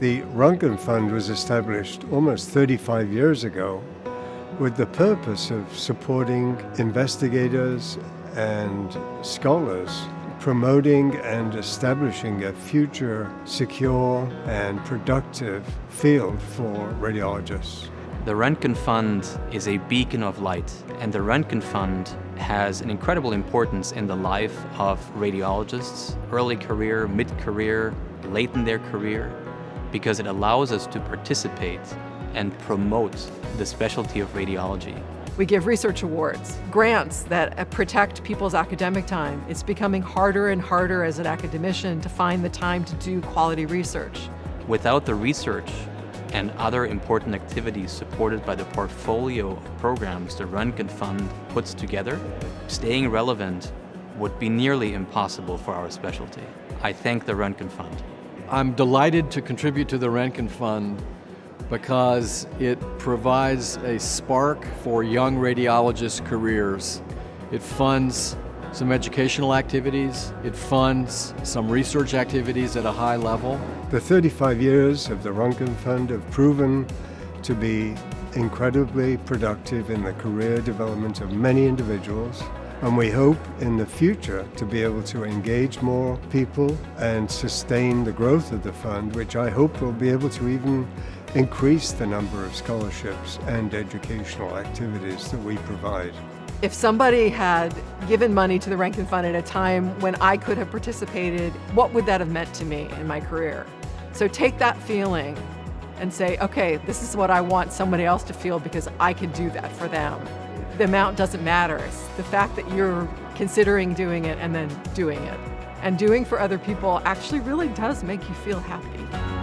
The Roentgen Fund was established almost 35 years ago with the purpose of supporting investigators and scholars promoting and establishing a future secure and productive field for radiologists. The Roentgen Fund is a beacon of light, and the Roentgen Fund has an incredible importance in the life of radiologists, early career, mid-career, late in their career, because it allows us to participate and promote the specialty of radiology. We give research awards, grants that uh, protect people's academic time. It's becoming harder and harder as an academician to find the time to do quality research. Without the research and other important activities supported by the portfolio of programs the Roentgen Fund puts together, staying relevant would be nearly impossible for our specialty. I thank the Roentgen Fund. I'm delighted to contribute to the Roentgen Fund because it provides a spark for young radiologists' careers. It funds some educational activities, it funds some research activities at a high level. The 35 years of the Roentgen Fund have proven to be incredibly productive in the career development of many individuals. And we hope in the future to be able to engage more people and sustain the growth of the fund, which I hope will be able to even increase the number of scholarships and educational activities that we provide. If somebody had given money to the Roentgen Fund at a time when I could have participated, what would that have meant to me in my career? So take that feeling and say, okay, this is what I want somebody else to feel because I can do that for them. The amount doesn't matter. It's the fact that you're considering doing it and then doing it. And doing for other people actually really does make you feel happy.